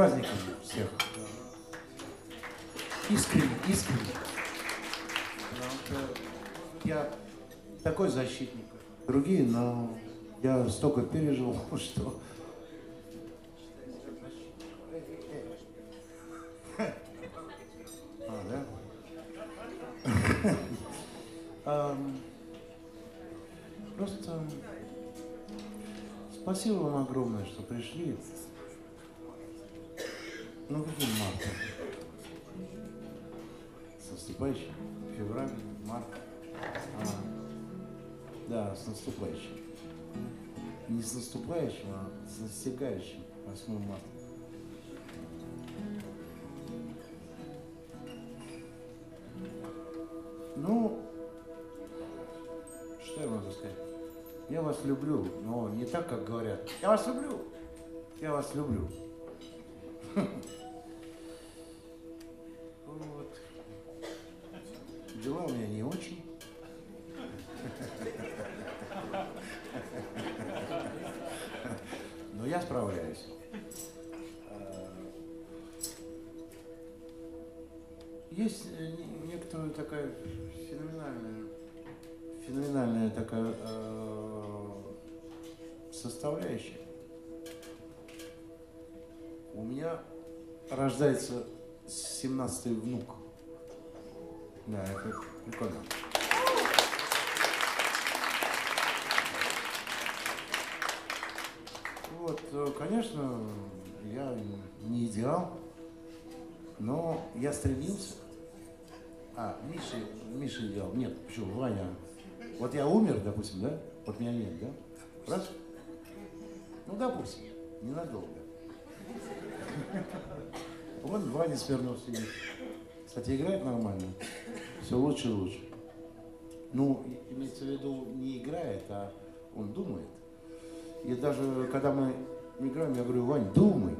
праздником всех. Искренне, искренне. Я такой защитник. Другие, но я столько пережил, что... наступающим. Февраль, март. А, да, с наступающим. Не с наступающим, а с настигающим 8 марта. Ну, что я могу сказать? Я вас люблю, но не так, как говорят. Я вас люблю. Я вас люблю. Дела у меня не очень. Но я справляюсь. Есть э, не- некоторая такая феноменальная, феноменальная такая э, составляющая. У меня рождается 17-й внук. Да, это прикольно. Вот, э, конечно, я не идеал, но я стремился. А, Миша, Миша идеал. Нет, почему, Ваня. Вот я умер, допустим, да? Вот меня нет, да? Раз? Ну, допустим, ненадолго. Вон Ваня Смирнов сидит. Кстати, играет нормально. Все лучше и лучше. Ну, имеется в виду, не играет, а он думает. И даже когда мы играем, я говорю, Вань, думай.